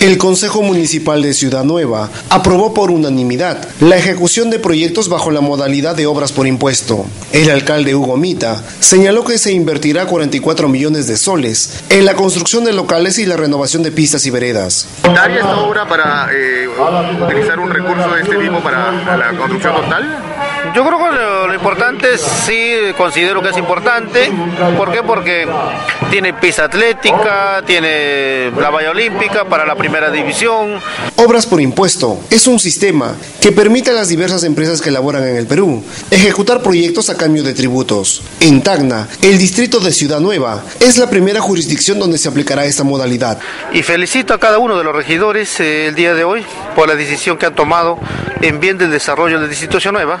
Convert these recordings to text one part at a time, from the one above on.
El Consejo Municipal de Ciudad Nueva aprobó por unanimidad la ejecución de proyectos bajo la modalidad de obras por impuesto. El alcalde Hugo Mita señaló que se invertirá 44 millones de soles en la construcción de locales y la renovación de pistas y veredas. ¿Daría esta obra para eh, utilizar un recurso de este tipo para la construcción total? Yo creo que lo, lo, importante sí considero que es importante. ¿Por qué? Porque tiene pista atlética, tiene la valla olímpica para la primera división. Obras por impuesto es un sistema que permite a las diversas empresas que laboran en el Perú ejecutar proyectos a cambio de tributos. En Tacna, el distrito de Ciudad Nueva, es la primera jurisdicción donde se aplicará esta modalidad. Y felicito a cada uno de los regidores eh, el día de hoy por la decisión que han tomado en bien del desarrollo del distrito de Ciudad Nueva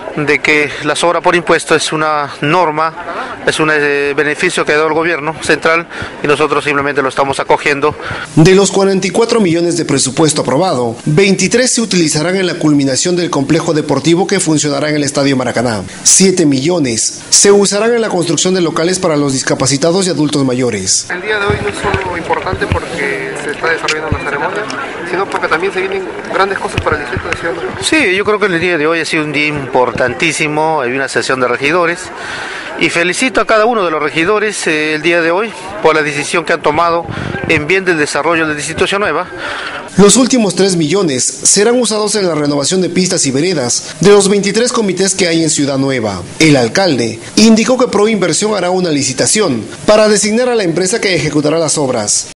de que la sobra por impuesto es una norma, es un eh, beneficio que ha dado el gobierno central y nosotros simplemente lo estamos acogiendo. De los 44 millones de presupuesto aprobado, 23 se utilizarán en la culminación del complejo deportivo que funcionará en el Estadio Maracaná. 7 millones se usarán en la construcción de locales para los discapacitados y adultos mayores. El día de hoy no es solo importante porque se está desarrollando la ceremonia, sino porque también se vienen grandes cosas para el distrito de Ciudad. Sí, yo creo que el día de hoy ha sido un día importantísimo, hay una sesión de regidores y felicito a cada uno de los regidores eh, el día de hoy por la decisión que han tomado en bien del desarrollo de Ciudad Nueva. Los últimos 3 millones serán usados en la renovación de pistas y veredas de los 23 comités que hay en Ciudad Nueva. El alcalde indicó que Pro Inversión hará una licitación para designar a la empresa que ejecutará las obras.